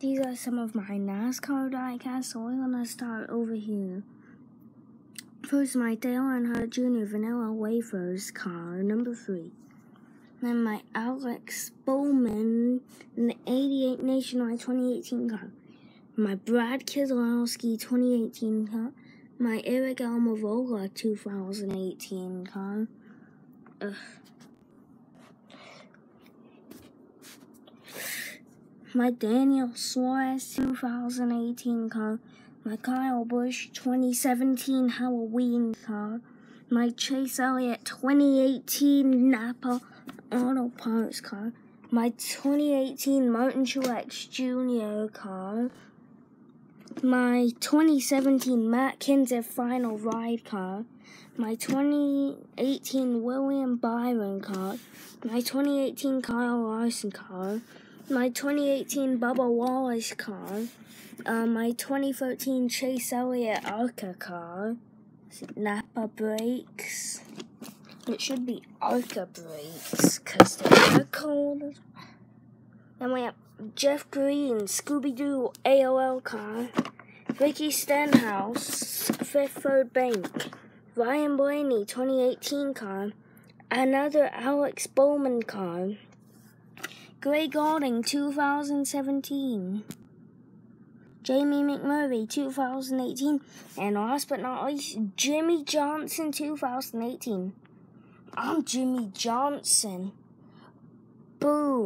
these are some of my NASCAR diecasts, so we're gonna start over here. First, my Dale Earnhardt Jr. Vanilla Wafers car, number three. Then my Alex Bowman, in the 88 Nationwide 2018 car. My Brad Keselowski 2018 car. My Eric Almirola 2018 car. Ugh. My Daniel Suarez 2018 car. My Kyle Busch 2017 Halloween car. My Chase Elliott 2018 Napa Auto Parts car. My 2018 Martin Truex Jr. car. My 2017 Matt Kenseth Final Ride car. My 2018 William Byron car. My 2018 Kyle Larson car. My 2018 Bubba Wallace car. Uh, my 2013 Chase Elliott Arca car. Napa brakes. It should be Arca brakes because they're cold. Then we have Jeff Green, Scooby Doo AOL car. Ricky Stenhouse, Fifth Third Bank. Ryan Blaney, 2018 car. Another Alex Bowman car. Gray Gaulding, 2017. Jamie McMurray, 2018. And last but not least, Jimmie Johnson, 2018. I'm Jimmie Johnson. Boom.